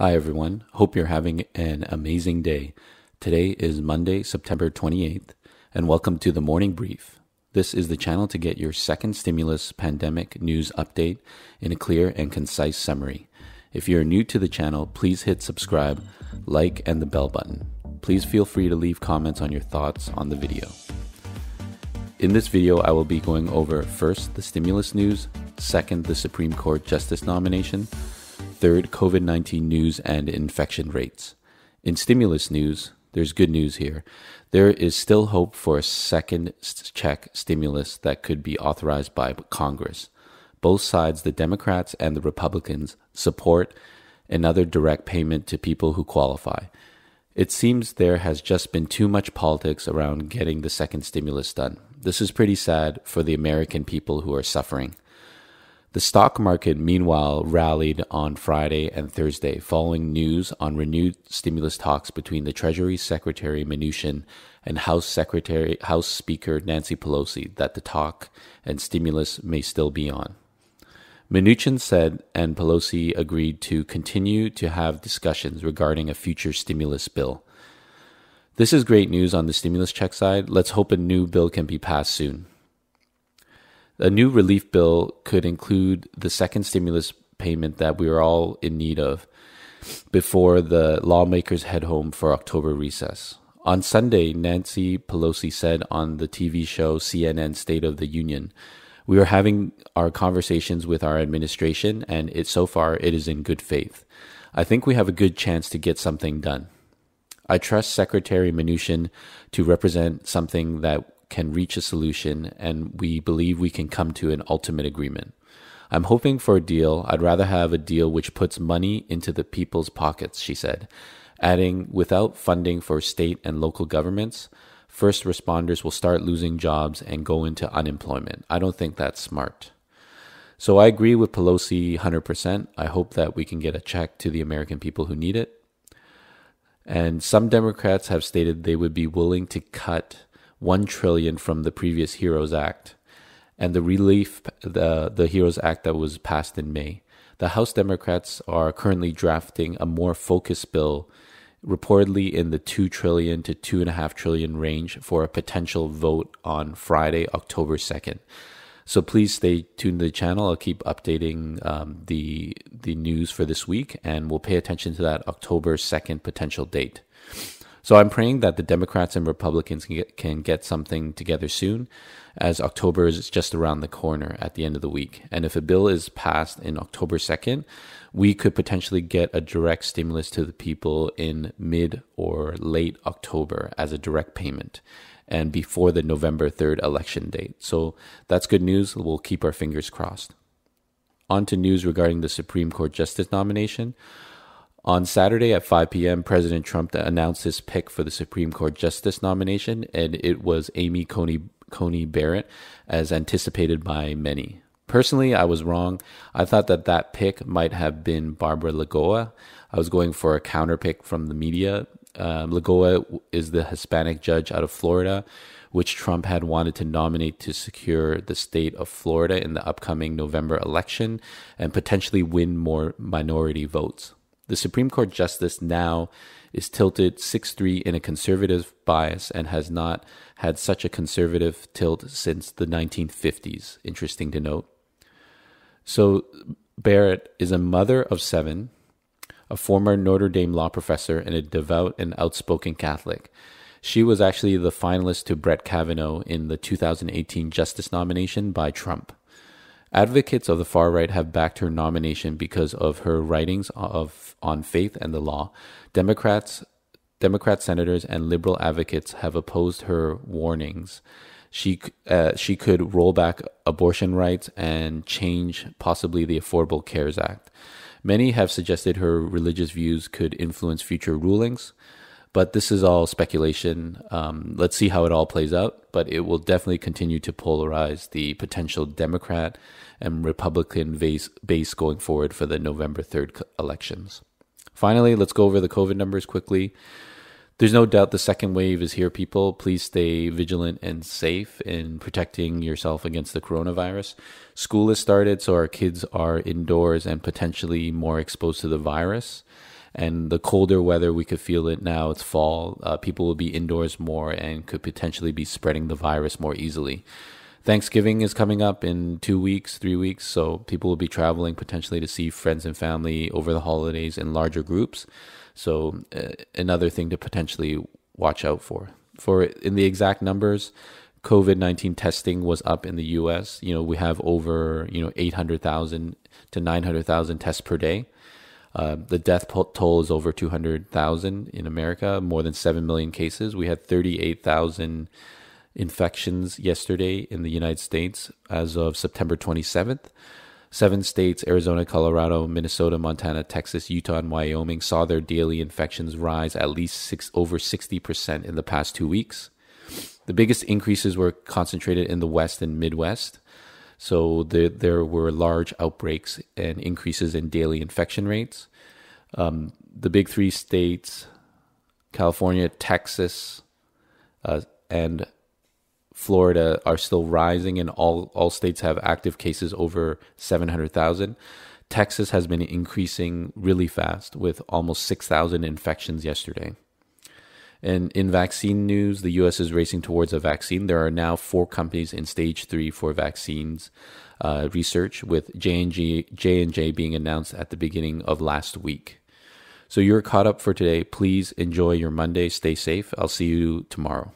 Hi, everyone. Hope you're having an amazing day. Today is Monday, September 28th, and welcome to the Morning Brief. This is the channel to get your second stimulus pandemic news update in a clear and concise summary. If you're new to the channel, please hit subscribe, like, and the bell button. Please feel free to leave comments on your thoughts on the video. In this video, I will be going over first the stimulus news, second, the Supreme Court Justice nomination, third, COVID 19 news and infection rates. In stimulus news, there's good news here. There is still hope for a second check stimulus that could be authorized by Congress. Both sides, the Democrats and the Republicans, support another direct payment to people who qualify. It seems there has just been too much politics around getting the second stimulus done. This is pretty sad for the American people who are suffering. The stock market, meanwhile, rallied on Friday and Thursday following news on renewed stimulus talks between the Treasury Secretary Mnuchin and House Secretary House Speaker Nancy Pelosi that the talk and stimulus may still be on. Mnuchin said and Pelosi agreed to continue to have discussions regarding a future stimulus bill. This is great news on the stimulus check side. Let's hope a new bill can be passed soon. A new relief bill could include the second stimulus payment that we are all in need of before the lawmakers head home for October recess. On Sunday, Nancy Pelosi said on the TV show CNN State of the Union, "We are having our conversations with our administration and it so far it is in good faith. I think we have a good chance to get something done." I trust Secretary Mnuchin to represent something that can reach a solution, and we believe we can come to an ultimate agreement. I'm hoping for a deal. I'd rather have a deal which puts money into the people's pockets, she said, adding, without funding for state and local governments, first responders will start losing jobs and go into unemployment. I don't think that's smart. So I agree with Pelosi 100%. I hope that we can get a check to the American people who need it. And some Democrats have stated they would be willing to cut 1 trillion from the previous Heroes Act and the relief the the Heroes Act that was passed in May. The House Democrats are currently drafting a more focused bill reportedly in the 2 trillion to 2.5 trillion range for a potential vote on Friday, October 2nd. So please stay tuned to the channel. I'll keep updating um, the the news for this week, and we'll pay attention to that October 2nd potential date. So I'm praying that the Democrats and Republicans can get, can get something together soon, as October is just around the corner at the end of the week. And if a bill is passed in October 2nd, we could potentially get a direct stimulus to the people in mid or late October as a direct payment and before the November 3rd election date. So that's good news. We'll keep our fingers crossed. On to news regarding the Supreme Court Justice nomination. On Saturday at 5 p.m., President Trump announced his pick for the Supreme Court Justice nomination, and it was Amy Coney, Coney Barrett, as anticipated by many. Personally, I was wrong. I thought that that pick might have been Barbara Lagoa. I was going for a counter pick from the media. Um, Lagoa is the Hispanic judge out of Florida, which Trump had wanted to nominate to secure the state of Florida in the upcoming November election and potentially win more minority votes. The Supreme Court justice now is tilted 6 3 in a conservative bias and has not had such a conservative tilt since the 1950s. Interesting to note. So, Barrett is a mother of seven, a former Notre Dame law professor, and a devout and outspoken Catholic. She was actually the finalist to Brett Kavanaugh in the 2018 justice nomination by Trump. Advocates of the far right have backed her nomination because of her writings of on faith and the law. Democrats, Democrat senators, and liberal advocates have opposed her warnings. She uh, she could roll back abortion rights and change possibly the Affordable Cares Act. Many have suggested her religious views could influence future rulings. But this is all speculation. Um, let's see how it all plays out. But it will definitely continue to polarize the potential Democrat and Republican base, base going forward for the November 3rd elections. Finally, let's go over the COVID numbers quickly. There's no doubt the second wave is here, people. Please stay vigilant and safe in protecting yourself against the coronavirus. School has started, so our kids are indoors and potentially more exposed to the virus. And the colder weather, we could feel it now. It's fall. Uh, people will be indoors more and could potentially be spreading the virus more easily. Thanksgiving is coming up in two weeks, three weeks, so people will be traveling potentially to see friends and family over the holidays in larger groups. So, uh, another thing to potentially watch out for. For in the exact numbers, COVID 19 testing was up in the US. You know, we have over, you know, 800,000 to 900,000 tests per day. Uh, the death toll is over 200,000 in America, more than 7 million cases. We had 38,000 infections yesterday in the United States as of September 27th. Seven states Arizona, Colorado, Minnesota, Montana, Texas, Utah, and Wyoming saw their daily infections rise at least six, over 60% in the past two weeks. The biggest increases were concentrated in the West and Midwest. So the, there were large outbreaks and increases in daily infection rates. Um, the big three states, California, Texas, uh, and Florida, are still rising, and all, all states have active cases over 700,000. Texas has been increasing really fast with almost 6,000 infections yesterday. And in vaccine news, the U.S. is racing towards a vaccine. There are now four companies in stage three for vaccines uh, research, with J and J and J being announced at the beginning of last week. So you're caught up for today. Please enjoy your Monday. Stay safe. I'll see you tomorrow.